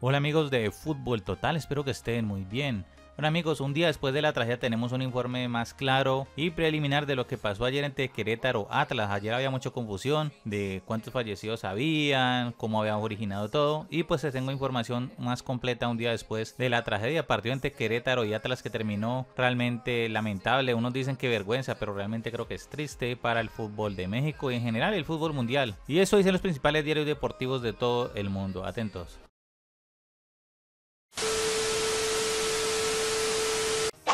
Hola amigos de Fútbol Total, espero que estén muy bien. Bueno amigos, un día después de la tragedia tenemos un informe más claro y preliminar de lo que pasó ayer entre Querétaro Atlas. Ayer había mucha confusión de cuántos fallecidos habían, cómo habían originado todo y pues tengo información más completa un día después de la tragedia. Partido entre Querétaro y Atlas que terminó realmente lamentable. Unos dicen que vergüenza, pero realmente creo que es triste para el fútbol de México y en general el fútbol mundial. Y eso dicen los principales diarios deportivos de todo el mundo. Atentos.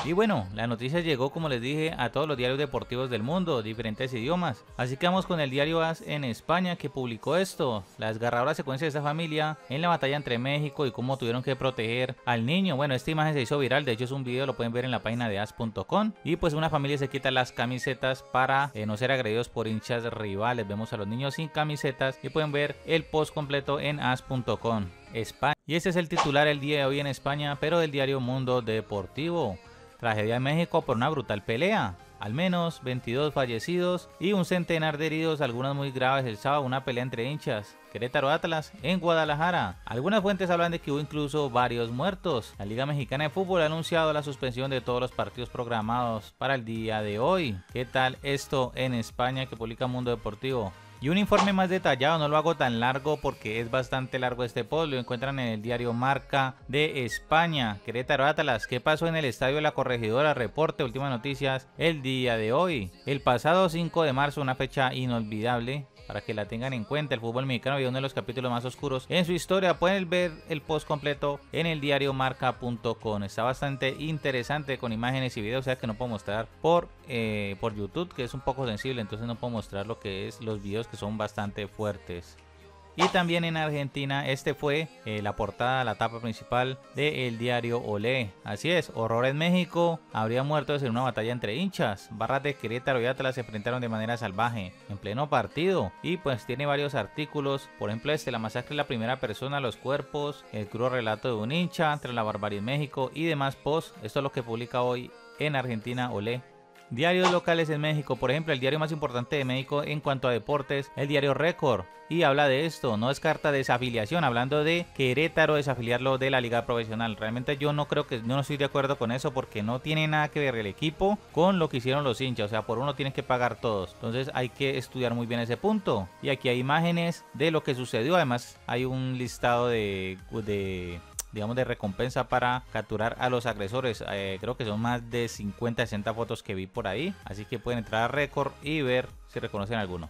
Y bueno, la noticia llegó como les dije a todos los diarios deportivos del mundo, diferentes idiomas. Así que vamos con el diario AS en España que publicó esto, la desgarradora secuencia de esta familia en la batalla entre México y cómo tuvieron que proteger al niño. Bueno, esta imagen se hizo viral, de hecho es un video, lo pueden ver en la página de as.com. Y pues una familia se quita las camisetas para eh, no ser agredidos por hinchas rivales. Vemos a los niños sin camisetas y pueden ver el post completo en as.com. España. Y este es el titular el día de hoy en España, pero del diario Mundo Deportivo. Tragedia en México por una brutal pelea. Al menos 22 fallecidos y un centenar de heridos, algunos muy graves el sábado, una pelea entre hinchas. Querétaro Atlas en Guadalajara. Algunas fuentes hablan de que hubo incluso varios muertos. La Liga Mexicana de Fútbol ha anunciado la suspensión de todos los partidos programados para el día de hoy. ¿Qué tal esto en España que publica Mundo Deportivo? Y un informe más detallado, no lo hago tan largo porque es bastante largo este post, lo encuentran en el diario Marca de España. Querétaro Atlas, ¿qué pasó en el estadio la Corregidora? Reporte, últimas noticias el día de hoy. El pasado 5 de marzo, una fecha inolvidable, para que la tengan en cuenta. El fútbol mexicano había uno de los capítulos más oscuros en su historia. Pueden ver el post completo en el diario marca.com. Está bastante interesante con imágenes y videos, o sea que no puedo mostrar por, eh, por YouTube, que es un poco sensible, entonces no puedo mostrar lo que es los videos que son bastante fuertes. Y también en Argentina, este fue eh, la portada, la tapa principal del diario Olé. Así es, horror en México, habría muertos en una batalla entre hinchas. Barras de Querétaro y Atlas se enfrentaron de manera salvaje, en pleno partido. Y pues tiene varios artículos, por ejemplo este, la masacre de la primera persona, los cuerpos, el crudo relato de un hincha, entre la barbarie en México y demás posts. Esto es lo que publica hoy en Argentina Olé. Diarios locales en México, por ejemplo, el diario más importante de México en cuanto a deportes, el diario Récord, y habla de esto, no descarta desafiliación, hablando de Querétaro desafiliarlo de la liga profesional. Realmente yo no creo que, yo no estoy de acuerdo con eso porque no tiene nada que ver el equipo con lo que hicieron los hinchas, o sea, por uno tienen que pagar todos. Entonces hay que estudiar muy bien ese punto. Y aquí hay imágenes de lo que sucedió, además hay un listado de, de digamos, de recompensa para capturar a los agresores. Eh, creo que son más de 50, 60 fotos que vi por ahí. Así que pueden entrar a récord y ver si reconocen alguno.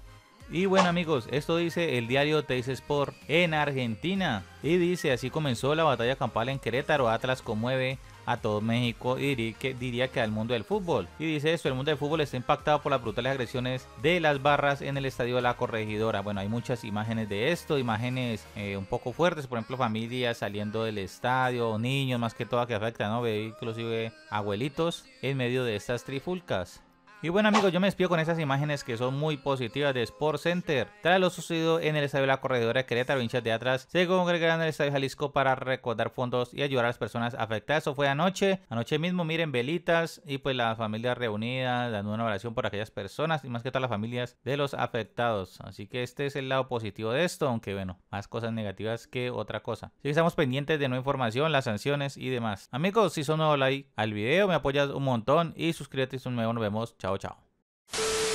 Y bueno amigos, esto dice el diario Teis Sport en Argentina. Y dice, así comenzó la batalla campal en Querétaro, Atlas conmueve a todo México diría que, diría que al mundo del fútbol. Y dice esto, el mundo del fútbol está impactado por las brutales agresiones de las barras en el estadio de la corregidora. Bueno, hay muchas imágenes de esto, imágenes eh, un poco fuertes, por ejemplo, familias saliendo del estadio, niños más que todo que afectan, ¿no? Inclusive abuelitos en medio de estas trifulcas. Y bueno amigos, yo me despido con esas imágenes que son muy positivas de Sport Center. Tras lo sucedido en el estadio de la corredora de Querétaro, hinchas de atrás se congregaron en el estadio Jalisco para recordar fondos y ayudar a las personas afectadas. Eso fue anoche. Anoche mismo, miren, velitas y pues la familia reunida, dando una oración por aquellas personas y más que todas las familias de los afectados. Así que este es el lado positivo de esto, aunque bueno, más cosas negativas que otra cosa. Así que estamos pendientes de nueva información, las sanciones y demás. Amigos, si son nuevos like al video, me apoyas un montón y suscríbete si son nuevo. Nos vemos. Chao, chao.